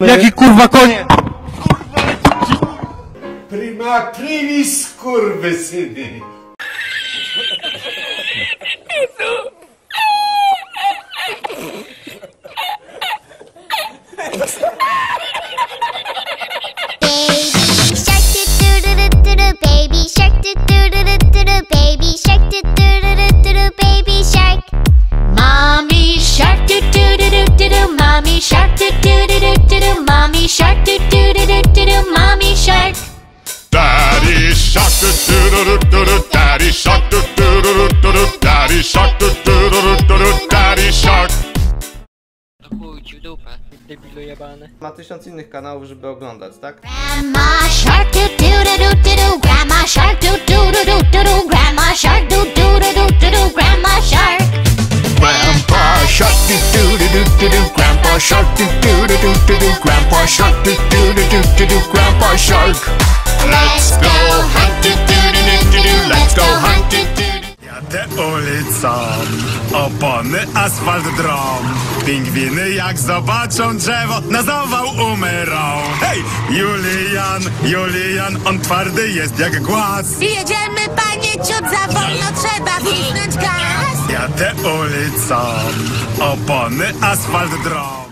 Jaki kurwa konie? Kurwa! Prima primis kurwy syny! Baby shark doo doo doo doo do baby shark doo doo doo doo do baby mommy shark doo doo doo doo doo doo mommy shark doo doo doo doo doo doo mommy shark Daddy shark do do do do do do Daddy shark do do do do do do Daddy shark do do do do do do Daddy shark No chuj ci w dupę, debilu jebany. Ma tysiąc innych kanałów, żeby oglądać, tak? Grandma shark doo doo doo doo doo doo grandma shark doo doo doo doo doo doo grandma shark doo doo Grandpa shark do do do do do do Grandpa shark do do do do do do Grandpa shark Let's go hunt do do do do do do Let's go hunt do do do Jadę ulicą, opony asfalt drom Pingwiny jak zobaczą drzewo, na zawał umyrą Hej, Julian, Julian, on twardy jest jak głaz Jedziemy panie ciut, za wolno trzeba wcisnąć gaz Jadę ulicą, opony asfalt drom